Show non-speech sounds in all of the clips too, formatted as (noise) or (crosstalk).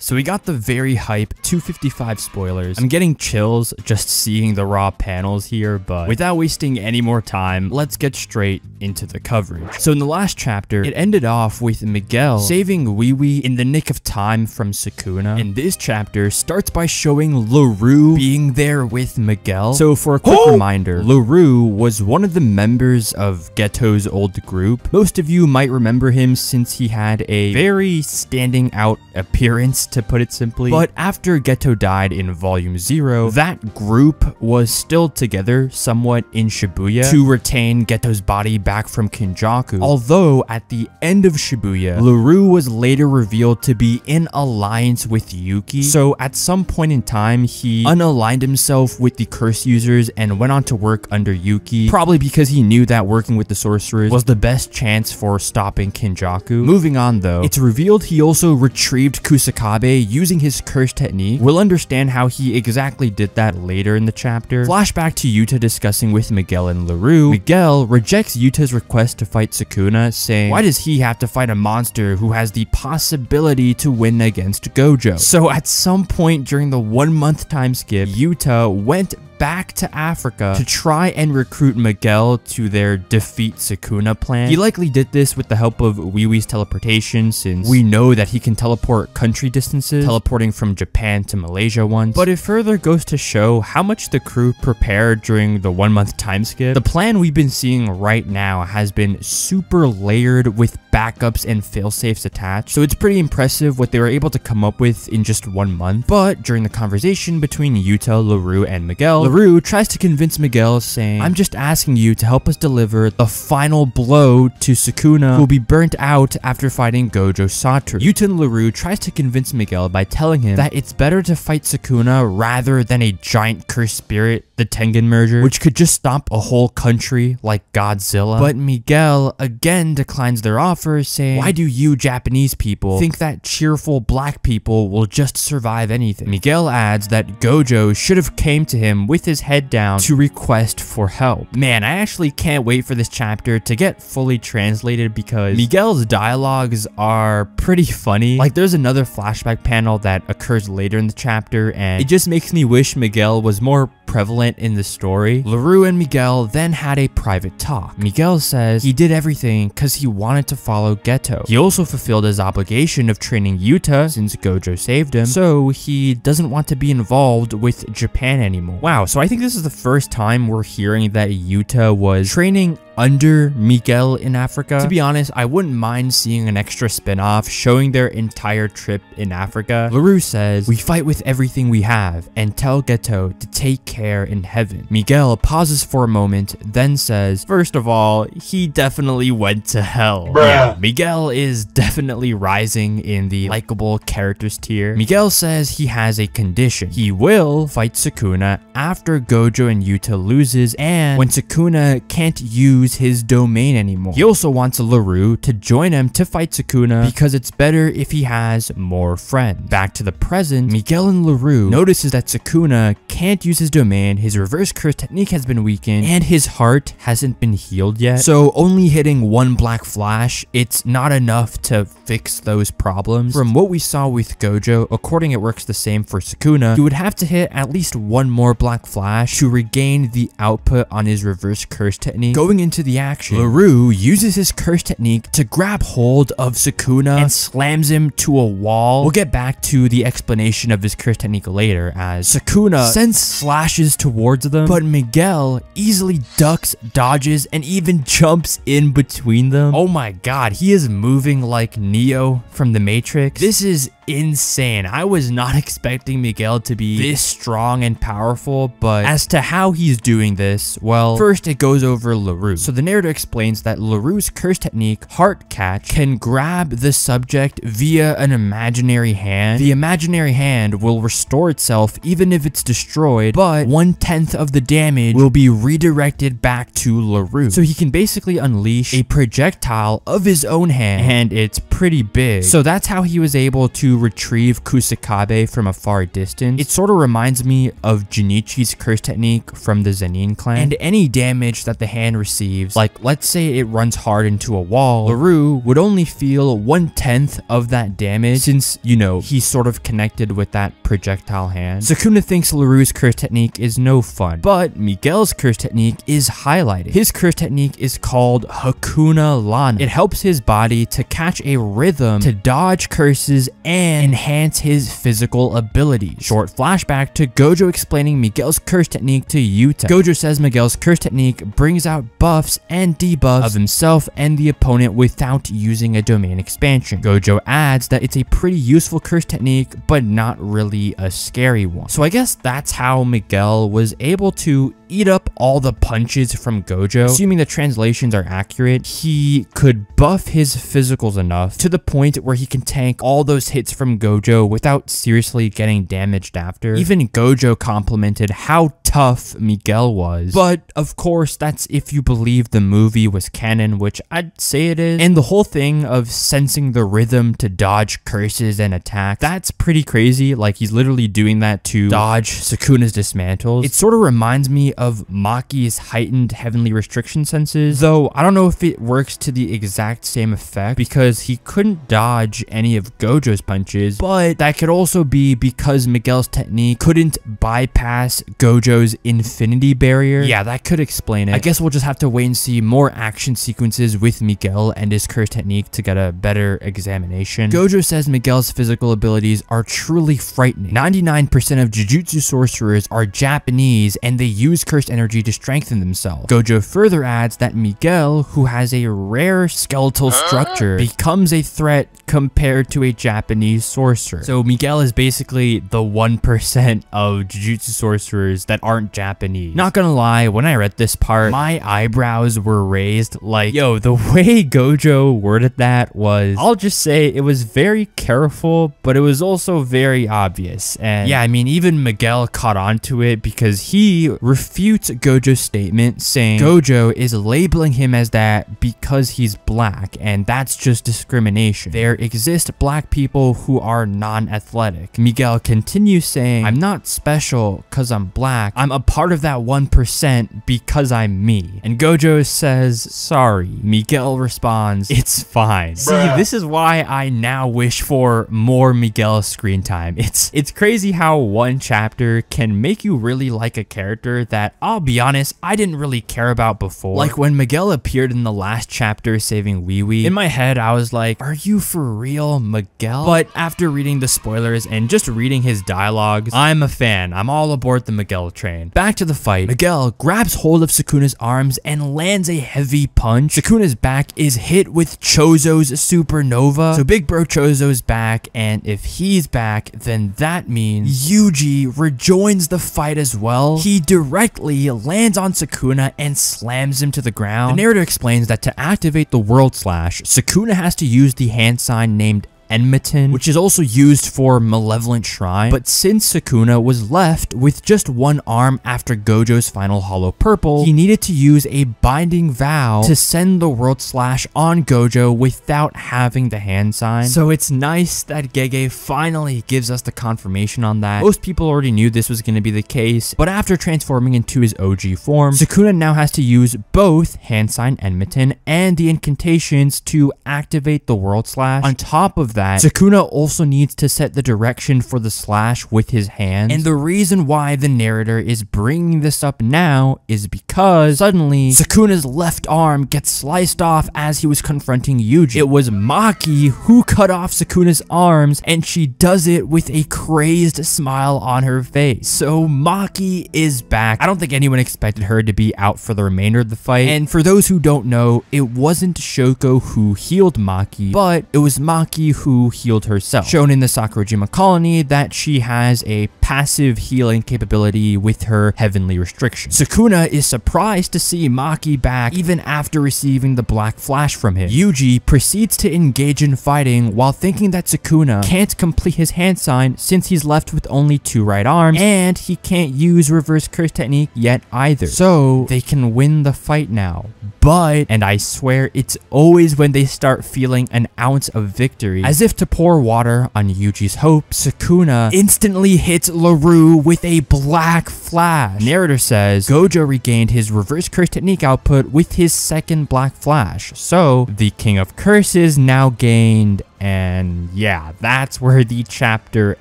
So we got the very hype 255 spoilers. I'm getting chills just seeing the raw panels here, but without wasting any more time, let's get straight into the coverage. So in the last chapter, it ended off with Miguel saving Ui Ui in the nick of time from Sukuna. And this chapter starts by showing LaRue being there with Miguel. So for a quick oh! reminder, LaRue was one of the members of Geto's old group. Most of you might remember him since he had a very standing out appearance to put it simply. But after Geto died in Volume 0, that group was still together somewhat in Shibuya to retain Geto's body back from Kenjaku. Although at the end of Shibuya, LaRue was later revealed to be in alliance with Yuki. So at some point in time, he unaligned himself with the curse users and went on to work under Yuki, probably because he knew that working with the sorcerers was the best chance for stopping Kenjaku. Moving on though, it's revealed he also retrieved Kusakabe using his curse technique. We'll understand how he exactly did that later in the chapter. Flashback to Yuta discussing with Miguel and LaRue. Miguel rejects Yuta's request to fight Sukuna, saying, why does he have to fight a monster who has the possibility to win against Gojo? So at some point during the one month time skip, Yuta went back to Africa to try and recruit Miguel to their defeat Sukuna plan. He likely did this with the help of Ui Ui's teleportation since we know that he can teleport country distances, teleporting from Japan to Malaysia once. But it further goes to show how much the crew prepared during the one month time skip. The plan we've been seeing right now has been super layered with backups and failsafes attached. So it's pretty impressive what they were able to come up with in just one month. But during the conversation between Yuta, LaRue, and Miguel, LaRue tries to convince Miguel saying, I'm just asking you to help us deliver the final blow to Sukuna who will be burnt out after fighting Gojo Satoru. Yuta and LaRue tries to convince Miguel by telling him that it's better to fight Sukuna rather than a giant cursed spirit, the Tengen merger, which could just stomp a whole country like Godzilla. But Miguel again declines their offer saying, why do you Japanese people think that cheerful black people will just survive anything? Miguel adds that Gojo should have came to him with his head down to request for help. Man, I actually can't wait for this chapter to get fully translated because Miguel's dialogues are pretty funny. Like there's another flashback panel that occurs later in the chapter and it just makes me wish Miguel was more prevalent in the story. LaRue and Miguel then had a private talk. Miguel says he did everything because he wanted to follow Geto. He also fulfilled his obligation of training Yuta since Gojo saved him, so he doesn't want to be involved with Japan anymore. Wow, so I think this is the first time we're hearing that Yuta was training under Miguel in Africa. To be honest, I wouldn't mind seeing an extra spin-off showing their entire trip in Africa. LaRue says, we fight with everything we have and tell Geto to take care in heaven. Miguel pauses for a moment, then says, first of all, he definitely went to hell. Bruh. Yeah, Miguel is definitely rising in the likable characters tier. Miguel says he has a condition. He will fight Sukuna after Gojo and Yuta loses and when Sukuna can't use his domain anymore. He also wants LaRue to join him to fight Sukuna because it's better if he has more friends. Back to the present, Miguel and LaRue notices that Sukuna can't use his domain, his reverse curse technique has been weakened, and his heart hasn't been healed yet. So only hitting one black flash, it's not enough to fix those problems. From what we saw with Gojo, according it works the same for Sukuna, you would have to hit at least one more black flash to regain the output on his reverse curse technique. Going into the action, LaRue uses his curse technique to grab hold of Sukuna and slams him to a wall. We'll get back to the explanation of his curse technique later as Sukuna sends slashes towards them, but Miguel easily ducks, dodges, and even jumps in between them. Oh my god, he is moving like Neo from the Matrix. This is insane. I was not (laughs) expecting Miguel to be this strong and powerful, but as to how he's doing this, well, first it goes over LaRue. So the narrator explains that LaRue's curse technique, Heart Catch, can grab the subject via an imaginary hand. The imaginary hand will restore itself even if it's destroyed, but one-tenth of the damage will be redirected back to LaRue. So he can basically unleash a projectile of his own hand, and it's pretty big. So that's how he was able to retrieve Kusakabe from a far distance. It sort of reminds me of Jinichi's curse technique from the Zenin clan. And any damage that the hand receives, like let's say it runs hard into a wall, LaRue would only feel one-tenth of that damage since, you know, he's sort of connected with that projectile hand. Sukuna thinks LaRue's curse technique is no fun, but Miguel's curse technique is highlighted. His curse technique is called Hakuna Laana. It helps his body to catch a rhythm to dodge curses and enhance his physical abilities. Short flashback to Gojo explaining Miguel's curse technique to Yuta. Gojo says Miguel's curse technique brings out buffs and debuffs of himself and the opponent without using a domain expansion. Gojo adds that it's a pretty useful curse technique, but not really a scary one. So I guess that's how Miguel was able to eat up all the punches from Gojo. Assuming the translations are accurate, he could buff his physicals enough to the point where he can tank all those hits from Gojo without seriously getting damaged after. Even Gojo complimented how tough Miguel was. But of course, that's if you believe the movie was canon, which I'd say it is. And the whole thing of sensing the rhythm to dodge curses and attack, that's pretty crazy. Like he's literally doing that to dodge Sukuna's dismantles. It sort of reminds me of Maki's heightened heavenly restriction senses, though I don't know if it works to the exact same effect because he couldn't dodge any of Gojo's punches, but that could also be because Miguel's technique couldn't bypass Gojo's infinity barrier. Yeah, that could explain it. I guess we'll just have to wait and see more action sequences with Miguel and his curse technique to get a better examination. Gojo says Miguel's physical abilities are truly frightening. 99% of Jujutsu sorcerers are Japanese and they use cursed energy to strengthen themselves. Gojo further adds that Miguel, who has a rare skeletal structure, becomes a threat compared to a Japanese sorcerer. So Miguel is basically the 1% of Jujutsu sorcerers that aren't Japanese. Not gonna lie, when I read this part, my eyebrows were raised like, yo, the (laughs) way Gojo worded that was, I'll just say it was very careful, but it was also very obvious. And yeah, I mean, even Miguel caught on to it because he refutes Gojo's statement saying Gojo is labeling him as that because he's black, and that's just discrimination. There exist black people who are non-athletic. Miguel continues saying, I'm not special because I'm black. I'm a part of that 1% because I'm me. And Gojo says, sorry. Miguel responds, it's fine. See, this is why I now wish for more Miguel screen time. It's it's crazy how one chapter can make you really like a character that, I'll be honest, I didn't really care about before. Like when Miguel appeared in the last chapter saving Ui Ui, in my head I was like, are you for real, Miguel? But after reading the spoilers and just reading his dialogues, I'm a fan. I'm all aboard the Miguel train. Back to the fight. Miguel grabs hold of Sukuna's arms and lands a heavy punch. Sukuna's back is hit with Choso's supernova. So Big Bro Choso's back, and if he's back, then that means Yuji rejoins the fight as well. He directly lands on Sukuna and slams him to the ground. The narrator explains that to activate the World Slash, Sukuna has to use the hand sign named Enmeton, which is also used for Malevolent Shrine. But since Sukuna was left with just one arm after Gojo's final Hollow Purple, he needed to use a Binding Vow to send the World Slash on Gojo without having the hand sign. So it's nice that Gege finally gives us the confirmation on that. Most people already knew this was going to be the case, but after transforming into his OG form, Sukuna now has to use both hand sign Enmeton and the incantations to activate the World Slash. On top of that, Sukuna also needs to set the direction for the slash with his hands. And the reason why the narrator is bringing this up now is because suddenly Sukuna's left arm gets sliced off as he was confronting Yuji. It was Maki who cut off Sukuna's arms and she does it with a crazed smile on her face. So Maki is back. I don't think anyone expected her to be out for the remainder of the fight. And for those who don't know, it wasn't Shoko who healed Maki, but it was Maki who who healed herself. Shown in the Sakurajima colony that she has a passive healing capability with her heavenly restriction. Sukuna is surprised to see Maki back even after receiving the black flash from him. Yuji proceeds to engage in fighting while thinking that Sukuna can't complete his hand sign since he's left with only two right arms and he can't use reverse curse technique yet either. So they can win the fight now. But, and I swear it's always when they start feeling an ounce of victory, as As if to pour water on Yuji's hope, Sukuna instantly hits LaRue with a black flash. Narrator says Gojo regained his reverse curse technique output with his second black flash. So the King of Curses now gained and yeah, that's where the chapter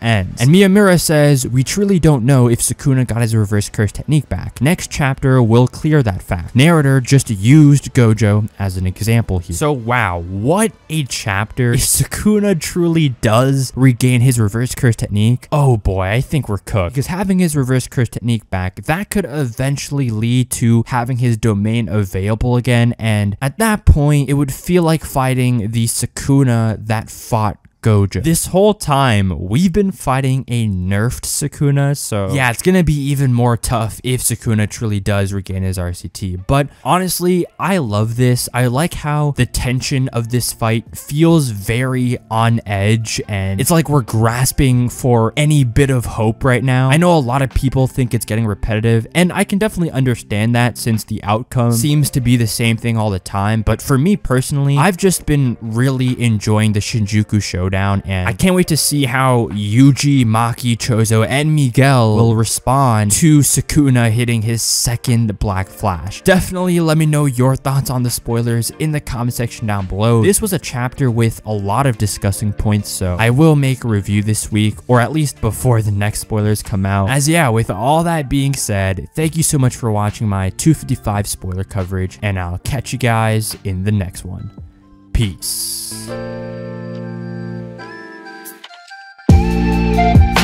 ends. And Miyamura says, we truly don't know if Sukuna got his reverse curse technique back. Next chapter will clear that fact. Narrator just used Gojo as an example here. So wow, what a chapter. If Sukuna truly does regain his reverse curse technique, oh boy, I think we're cooked. Because having his reverse curse technique back, that could eventually lead to having his domain available again. And at that point, it would feel like fighting the Sukuna that fought Gojo. This whole time, we've been fighting a nerfed Sukuna, so yeah, it's gonna be even more tough if Sukuna truly does regain his RCT. But honestly, I love this. I like how the tension of this fight feels very on edge, and it's like we're grasping for any bit of hope right now. I know a lot of people think it's getting repetitive, and I can definitely understand that since the outcome seems to be the same thing all the time. But for me personally, I've just been really enjoying the Shinjuku showdown down, and I can't wait to see how Yuji, Maki, Choso, and Miguel will respond to Sukuna hitting his second Black Flash. Definitely let me know your thoughts on the spoilers in the comment section down below. This was a chapter with a lot of discussing points, so I will make a review this week, or at least before the next spoilers come out. As yeah, with all that being said, thank you so much for watching my 255 spoiler coverage, and I'll catch you guys in the next one. Peace. Bye.